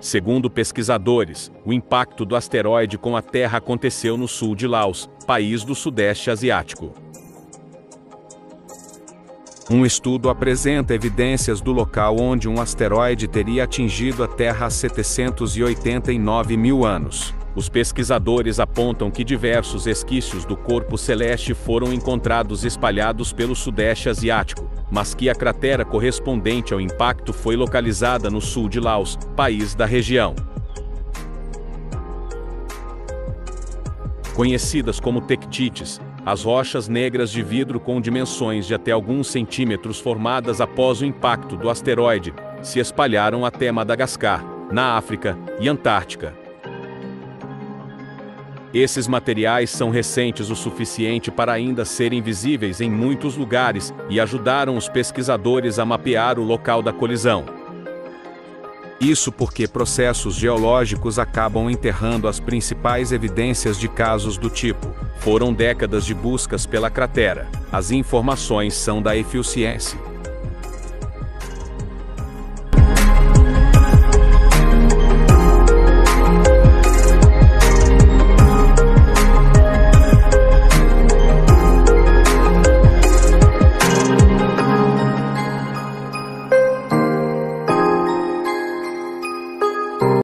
Segundo pesquisadores, o impacto do asteroide com a Terra aconteceu no sul de Laos, país do Sudeste Asiático. Um estudo apresenta evidências do local onde um asteroide teria atingido a Terra há 789 mil anos. Os pesquisadores apontam que diversos esquícios do corpo celeste foram encontrados espalhados pelo Sudeste Asiático, mas que a cratera correspondente ao impacto foi localizada no sul de Laos, país da região. Conhecidas como tectites, as rochas negras de vidro com dimensões de até alguns centímetros formadas após o impacto do asteroide se espalharam até Madagascar, na África e Antártica. Esses materiais são recentes o suficiente para ainda serem visíveis em muitos lugares e ajudaram os pesquisadores a mapear o local da colisão. Isso porque processos geológicos acabam enterrando as principais evidências de casos do tipo. Foram décadas de buscas pela cratera. As informações são da Efiociense.